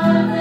Father.